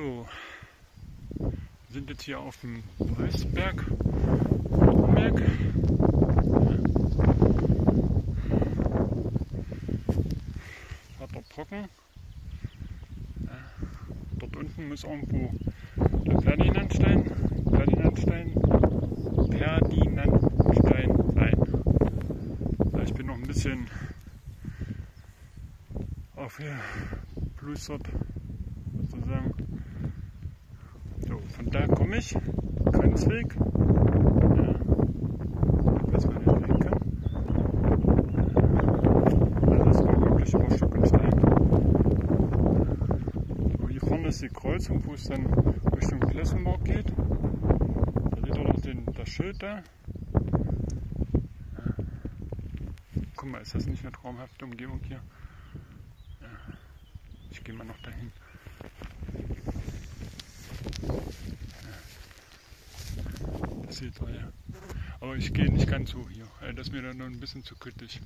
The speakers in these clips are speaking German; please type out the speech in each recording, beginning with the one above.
So, wir sind jetzt hier auf dem Wolfsberg, Wittenberg. Harter Brocken. Dort unten muss irgendwo der Ferdinandstein, Ferdinandstein, Ferdinandstein sein. Ich bin noch ein bisschen aufgeplustert sozusagen. So, von da komme ich, Grenzweg. Ja, was man nicht sehen kann. Das ist auch wirklich über Stock und Stein. So, hier vorne ist die Kreuzung, wo es dann Richtung Klessenburg geht. Da seht ihr noch den, das Schild da. Guck mal, ist das nicht eine traumhafte Umgebung hier? Ich gehe mal noch dahin. Das seht ihr ja. Aber ich gehe nicht ganz hoch hier. Äh, das ist mir dann noch ein bisschen zu kritisch.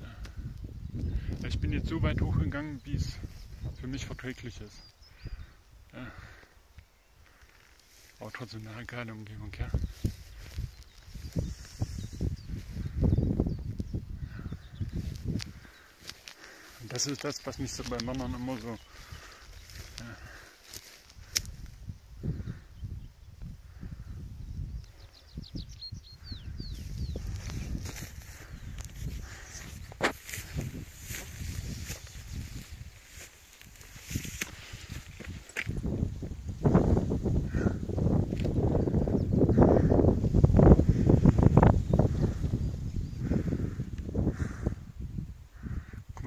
Ja. Ich bin jetzt so weit hochgegangen, wie es für mich verträglich ist. Ja. Aber trotzdem eine geile Umgebung, ja. Das ist das, was mich so bei Männern immer so ja.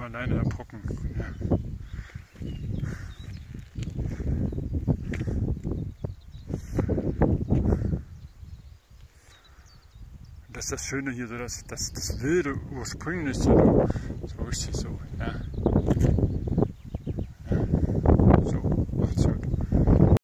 Mal, alleine der Brocken. Ja. Das ist das Schöne hier, so das, das, das wilde, ursprüngliche, so, so richtig so, ja.